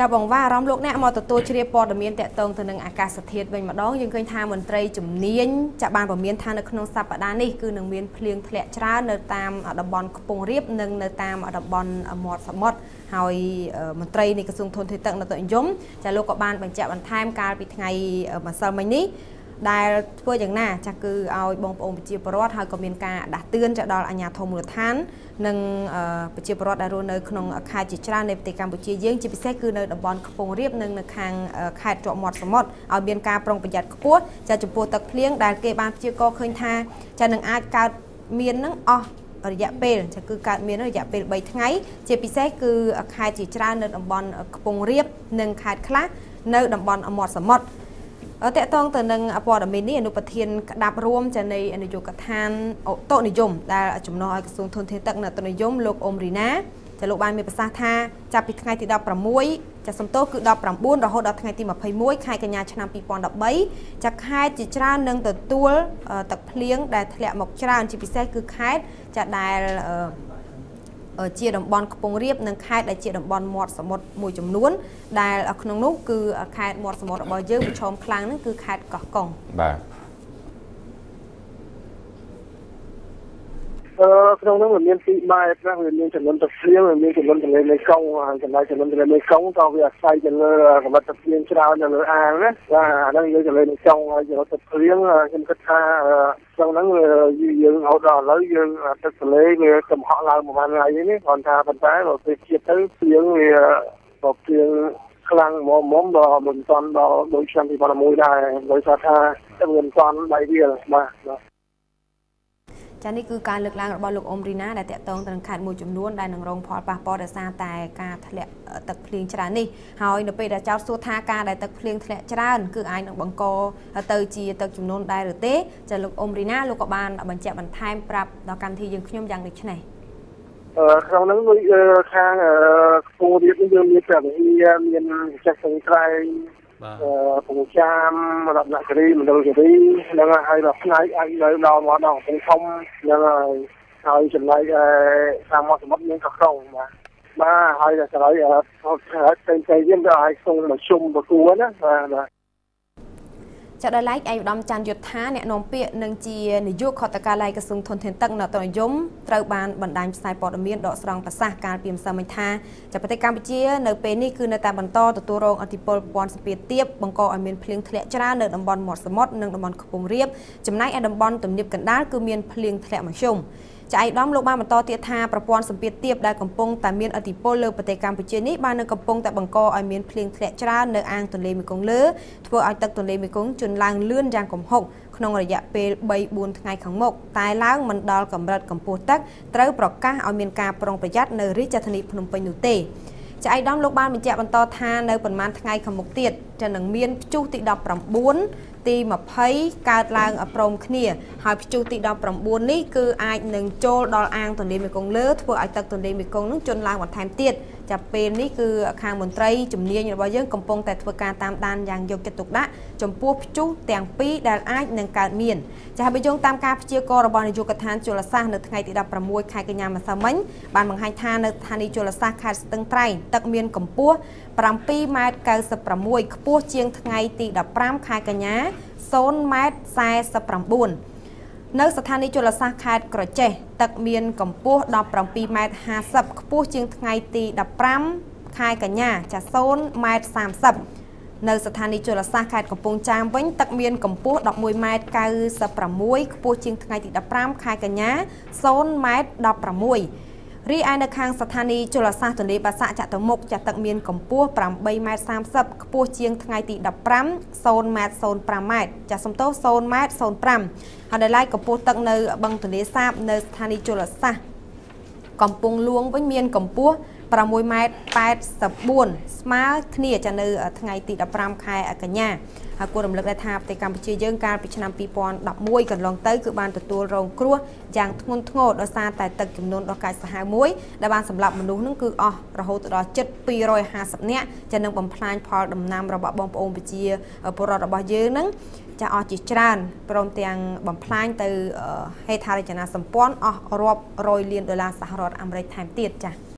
ចាបងវ៉ាអារម្មណ៍លោកអ្នកមកទទួលជ្រាបព័ត៌មានតកតងទៅនឹងអាកាសធាតុវិញម្ដងយើងឃើញថាមន្ត្រីជំនាញចាបានពមៀនថានៅក្នុងសប្តាហ៍នេះគឺនឹងមានភ្លៀងធ្លាក់ច្រើននៅតាមតំបន់ខ្ពង់រាបនិងនៅតាមតំបន់មាត់សមុទ្រហើយមន្ត្រីនៃក្រសួងធនធានទឹកនៅតុយមចាលោកក៏បានបញ្ជាក់បន្ថែមកាលពីថ្ងៃម្សិលមិញនេះ ដែលធ្វើយ៉ាងណាចាស់គឺឲ្យបងប្អូនប្រជាពលរដ្ឋហើយក៏មានការដាស់តឿនទៅដល់អាជ្ញាធរមូលដ្ឋាន និងប្រជាពលរដ្ឋដែលរស់នៅក្នុងខេត្តជាច្រើននៃប្រទេសកម្ពុជាយើងជាពិសេសគឺនៅតំបន់ខ្ពង់រាបនិងនៅខាងខេត្តជាប់មាត់សមុទ្រឲ្យមានការប្រុងប្រយ័ត្នខ្ពស់ចាចំពោះទឹកភ្លៀងដែលគេបានព្យាករណ៍ឃើញថាចានឹងអាចកើតមាននឹងអស់រយៈពេលចាគឺកើតមានរយៈពេល3ថ្ងៃ ជាពិសេសគឺខេត្តជាច្រើននៅតំបន់ខ្ពង់រាបនិងខេត្តខ្លះនៅតំបន់មាត់សមុទ្រ តកតងទៅនឹងព័ត៌មាននេះអនុប្រធានក្តាប់រួមចានៃនយោបាយកឋានអូតូនិយមដែលចំណុះឲ្យក្រសួងធនធានទឹកនៅតូនិយមលោកអ៊ុំរីណាចាលោកបានមានប្រសាសន៍ថាចាប់ពីថ្ងៃទី16ចាសំទោសគឺ19រហូតដល់ថ្ងៃទី21ខែកញ្ញាឆ្នាំ2013ចាខេត្តជាច្រើននឹងទទួលទឹកភ្លៀងដែលធ្លាក់មកច្រើនជាពិសេសគឺខេត្តចាដែល ជាតំបន់ខ្ពង់រាបនិងខេត្តដែលជាតំបន់មាត់សមុទ្រមួយចំនួន ដែលក្នុងនោះគឺខេត្តមាត់សមុទ្ររបស់យើងប្រឈមខ្លាំងហ្នឹងគឺខេត្តកោះកុងបាទ អឺក្នុងនោះវាមានពីរបែបណាវាមានចំនួនទឹកភ្លៀងវាមានចំនួនទន្លេមេគង្គហើយចំណែកចំនួនទន្លេមេគង្គក៏វាអាស្រ័យទៅលើកម្រិតទឹកភ្លៀងច្រើននៅលើអាងណាបាទអាហ្នឹងយើងទន្លេមេគង្គហើយចំនួនទឹកភ្លៀងខ្ញុំគិតថាក្នុងហ្នឹងយើងរហូតដល់ឥឡូវយើងទឹកទន្លេវាកំហក់ឡើងប្រហែលថ្ងៃនេះគាត់ថាប៉ុន្តែបើពេលជាតិទៅភ្លៀងវាក៏ភ្លៀងខ្លាំងមកមុំដល់មិនតាន់ដល់ដូចឆ្នាំ2011ដែរដោយសារថាទឹកមិនតាន់ដៃវាបាទ ចានេះគឺការលើកឡើងរបស់លោកអ៊ុំរីណាដែលតកតងទៅនឹងខេត្តមួយចំនួនដែលនឹងរងផលប៉ះពាល់ដោយសារតែការធ្លាក់ទឹកភ្លៀងច្រើននេះហើយនៅពេលដែលចោទសួរថាការដែលទឹកភ្លៀងធ្លាក់ច្រើនគឺអាចនឹងបង្កទៅជាទឹកចំនួនដែរឬទេចាលោកអ៊ុំរីណាលោកក៏បានបញ្ជាក់បន្ថែមប្រាប់ដល់កម្មវិធីយើងខ្ញុំយ៉ាងដូចនេះអឺក្នុងហ្នឹងដូចខាងខ្ពស់ទៀតយើងមានព្រះវិហារមានចេះសង្ត្រែង បាទពងចាមរតនគិរីមណ្ឌលគិរីហ្នឹងហើយដល់ផ្នែកអាចនៅដល់មកដល់កំពង់ធំហ្នឹងហើយហើយចំណែកតាមមាត់សមុទ្រមានកោះក្រុងបាទបាទហើយដល់ក្រោយអត់ផ្សេងៗទៀតក៏អាចសូមមកជុំប្រគួរណាបាទបាទ ចាត់ដោយឡែកឯកឧត្តមច័ន្ទយុធាអ្នកនាំពាក្យនិងជានាយកខតកាល័យក្រសួងធនធានទឹកនៅតនយមត្រូវបានបណ្ដាញផ្សាយព័ត៌មានដកស្រង់ប្រសាសន៍កាលពីម្សិលមិញថាចាប្រទេសកម្ពុជានៅពេលនេះគឺនៅតែបន្តទទួលរងអធិបុលប្រព័ន្ធសម្ពាធទាបបង្កឲ្យមានភ្លៀងធ្លាក់ច្រើននៅតំបន់មាត់សមុទ្រនិងតំបន់ខ្ពង់រាបចំណែកឯតំបន់ទំនាបកណ្ដាលគឺមានភ្លៀងធ្លាក់មធ្យម ចៅឯកឧត្តមលោកបានបន្តទៀតថាប្រព័ន្ធសម្ពាធទាបដែលកំពុងតែមានឥទ្ធិពលលើប្រទេសកម្ពុជានេះបាននឹងកំពុងតែបង្កឲ្យមានភ្លៀងធ្លាក់ច្រើននៅអាងទន្លេមេគង្គលើធ្វើឲ្យទឹកទន្លេមេគង្គជន់ឡើងលឿនយ៉ាងគំហុកក្នុងរយៈពេល3-4ថ្ងៃខាងមុខតែឡើងមិនដល់កម្រិតកម្ពស់ទឹកត្រូវប្រកាសឲ្យមានការប្រុងប្រយ័ត្ននៅរាជធានីភ្នំពេញនោះទេចៅឯកឧត្តមលោកបានបញ្ជាក់បន្តថានៅប្រមាណថ្ងៃខាងមុខទៀតจะនឹងមានព្យុះទី19 ទី20កើតឡើងព្រមគ្នាហើយព្យុះទី19នេះគឺអាចនឹងចូលដល់អាងទន្លេមេគង្គលើធ្វើឲ្យទឹកទន្លេមេគង្គនឹងជន់ឡើងបន្ថែមទៀត ចាប់ពេលនេះគឺខាងមន្ត្រីជំនាញរបស់យើងកំពុងតែធ្វើការតាមដានយ៉ាងយកចិត្តទុកដាក់ចំពោះព្យុះទាំងពីរដែលអាចនឹងកើតមានចាស់បើយោងតាមការព្យាករណ៍របស់នាយកដ្ឋានជលសាស្ត្រនៅថ្ងៃទី16ខែកញ្ញាម្សិលមិញបានបង្ហាញថានៅស្ថានីយ៍ជលសាស្ត្រខេត្តស្ទឹងត្រែងទឹកមានកម្ពស់7ម៉ែត្រ96ខ្ពស់ជាងថ្ងៃទី15ខែកញ្ញា0ម៉ែត្រ49 នៅស្ថានីយ៍ជលសាស្ត្រខេត្តក្រចេះទឹកមានកម្ពស់17ម៉ែត្រ50ខ្ពស់ជាងថ្ងៃទី15ខែកញ្ញាចា0ម៉ែត្រ30នៅស្ថានីយ៍ជលសាស្ត្រខេត្តកំពង់ចាមវិញទឹកមានកម្ពស់11ម៉ែត្រ96ខ្ពស់ជាងថ្ងៃទី15ខែកញ្ញា0ម៉ែត្រ16 រីឯនៅខាងស្ថានីយ៍ជលសាស្ត្រទន្លេបាសាក់ចតុមុខចាស់ទឹកមានកម្ពស់8ម៉ែត្រ30ខ្ពស់ជាងថ្ងៃទី15 0ម៉ែត្រ05ម៉ែត្រចាស់សំទោស0ម៉ែត្រ05ហើយដែលឡែកកម្ពស់ទឹកនៅបឹងទន្លេសាបនៅស្ថានីយ៍ជលសាស្ត្រកំពង់លួងវិញមានកម្ពស់ 6ម៉ែត្រ84ស្មើគ្នាចានៅថ្ងៃទី15ខែកញ្ញាហើយគួររំលឹកដែរថាប្រទេសកម្ពុជាយើងកាលពីឆ្នាំ2011កន្លងទៅគឺបានទទួលរងគ្រោះយ៉ាងធ្ងន់ធ្ងរដោយសារតែទឹកចំនួនដ៏កាចសាហាវមួយដែលបានសម្លាប់មនុស្សនឹងគឺអស់រហូតដល់ជិត250នាក់ចានឹងបំផ្លាញផលដំណាំរបស់បងប្អូនប្រជាពលរដ្ឋរបស់យើងនឹងចាអស់ជាច្រើនព្រមទាំងបំផ្លាញទៅហេដ្ឋារចនាសម្ព័ន្ធអស់រាប់រយលានដុល្លារសហរដ្ឋអាមេរិកថែមទៀតចា